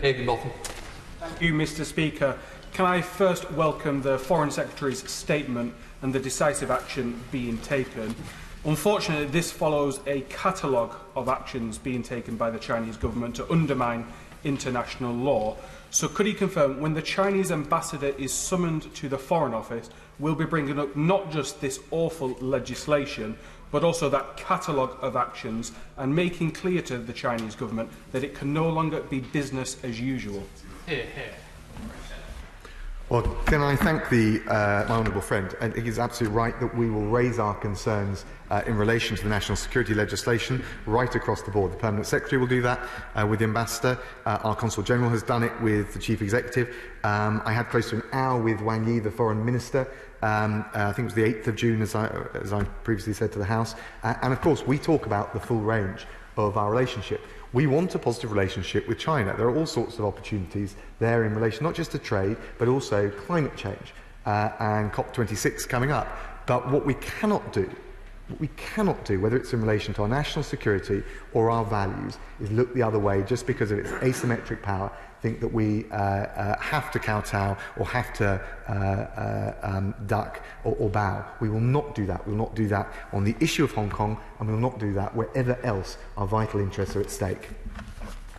David Bolton. Thank you, Mr Speaker. Can I first welcome the Foreign Secretary's statement and the decisive action being taken? Unfortunately, this follows a catalogue of actions being taken by the Chinese government to undermine international law. So could he confirm when the Chinese ambassador is summoned to the Foreign Office, we'll be bringing up not just this awful legislation, but also that catalogue of actions and making clear to the Chinese government that it can no longer be business as usual? Here, here. Well, can I thank the, uh, my honourable friend? And is absolutely right that we will raise our concerns uh, in relation to the national security legislation right across the board. The Permanent Secretary will do that uh, with the Ambassador. Uh, our Consul General has done it with the Chief Executive. Um, I had close to an hour with Wang Yi, the Foreign Minister, um, uh, I think it was the 8th of June, as I, as I previously said to the House. Uh, and of course, we talk about the full range of our relationship. We want a positive relationship with China. There are all sorts of opportunities there in relation not just to trade, but also climate change uh, and COP26 coming up. But what we cannot do What we cannot do, whether it's in relation to our national security or our values, is look the other way just because of its asymmetric power, think that we uh, uh, have to kowtow or have to uh, uh um, duck or, or, bow. We will not do that. We will not do that on the issue of Hong Kong, and we will not do that wherever else our vital interests are at stake.